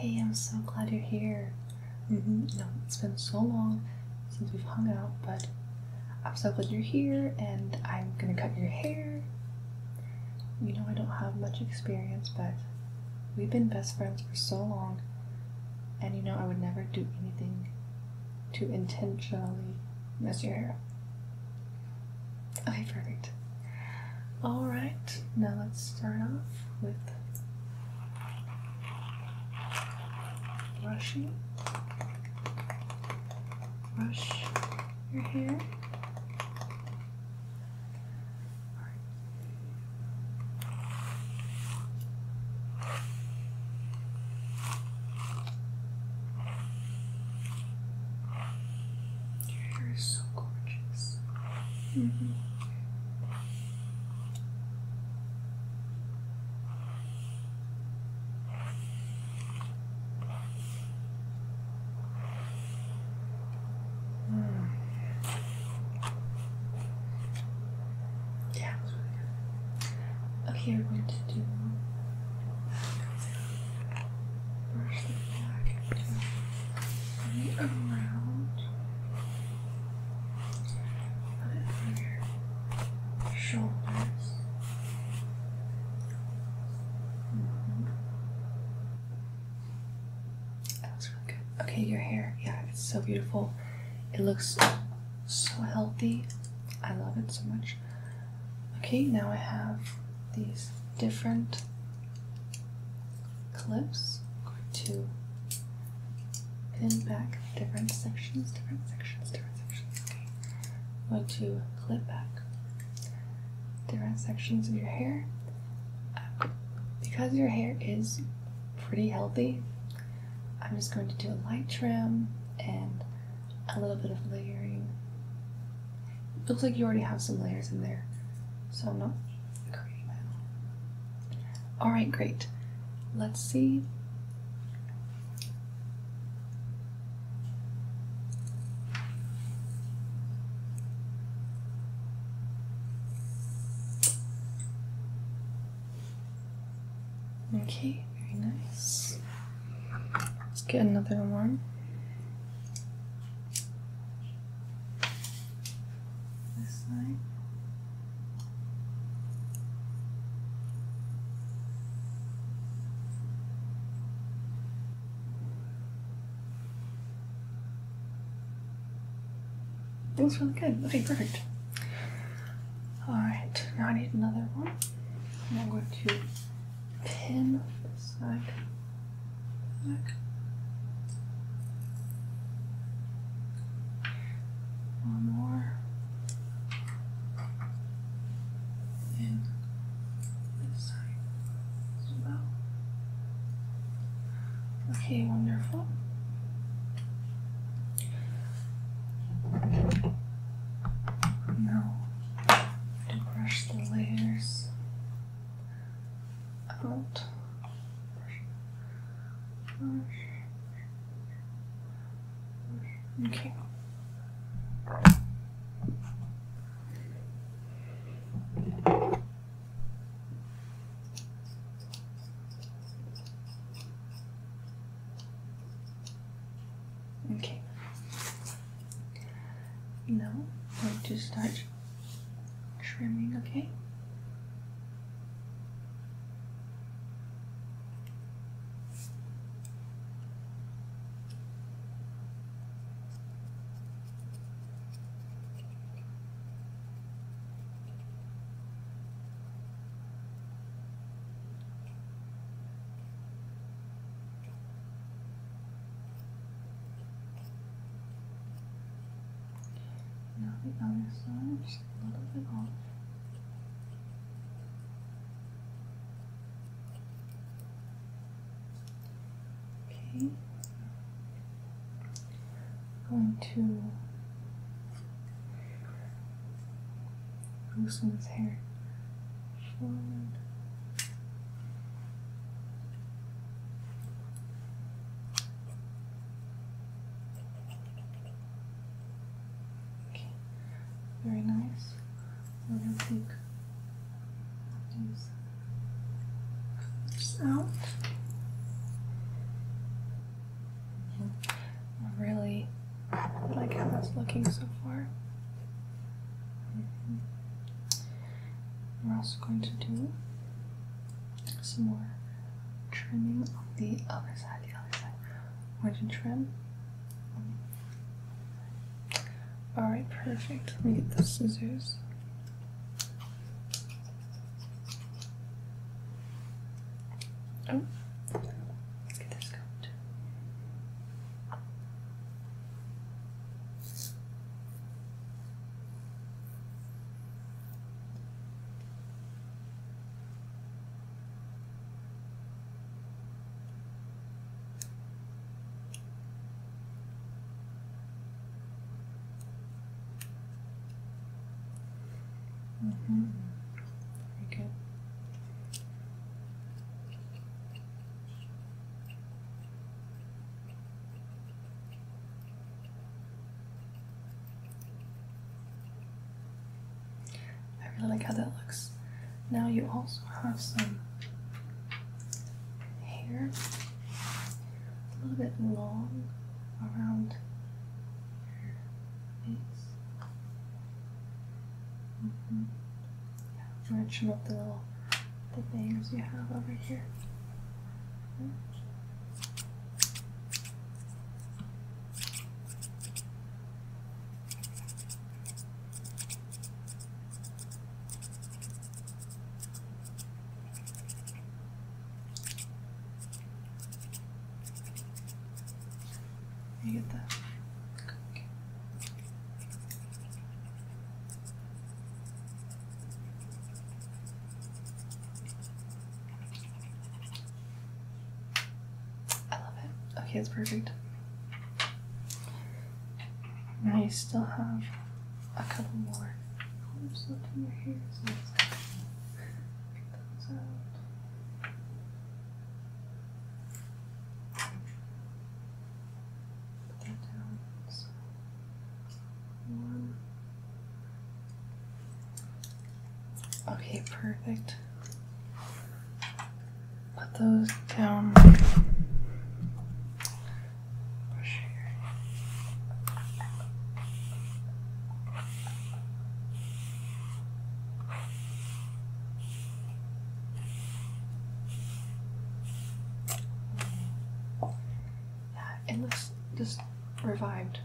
Hey, I'm so glad you're here. hmm No, it's been so long since we've hung out, but I'm so glad you're here and I'm gonna cut your hair. You know, I don't have much experience, but we've been best friends for so long, and you know, I would never do anything to intentionally mess your hair up. Okay, perfect. Alright, now let's start off with brushing. Brush your hair. Your hair is so gorgeous. Mm. Yeah, it's really we're going to do brush the back right around. On your shoulders. Mhm. That looks really good. Okay, your hair, yeah, it's so beautiful. It looks so healthy. I love it so much. Okay, now I have these different clips. I'm going to pin back different sections, different sections, different sections. Okay. I'm going to clip back different sections of your hair. Because your hair is pretty healthy, I'm just going to do a light trim and a little bit of layering. Looks like you already have some layers in there, so I'm not. All right, great. Let's see. Okay, very nice. Let's get another one. This side. Looks really good. Okay, perfect. Alright, now I need another one. And I'm going to pin this side back. One more. And this side as well. Okay, wonderful. Now, to brush the layers Okay. Okay. Now, going to start trimming, okay? Now the other side, just a little bit off. Okay. Going to loosen his hair forward. Okay, very nice. We're gonna take these clips out. looking so far. Mhm. We're also going to do some more trimming on the other side. The other side. We're going to trim. All right, perfect. Let me get the scissors. Oh, let's get this coat. I really like how that looks. Now you also have some hair, a little bit long around Gonna trim up the little the bangs you have over here. You get that? Okay. I love it. Okay, it's perfect. You still have a couple more. Okay, perfect. Put those down. Brush here. Yeah, it looks just revived.